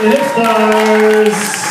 It stars.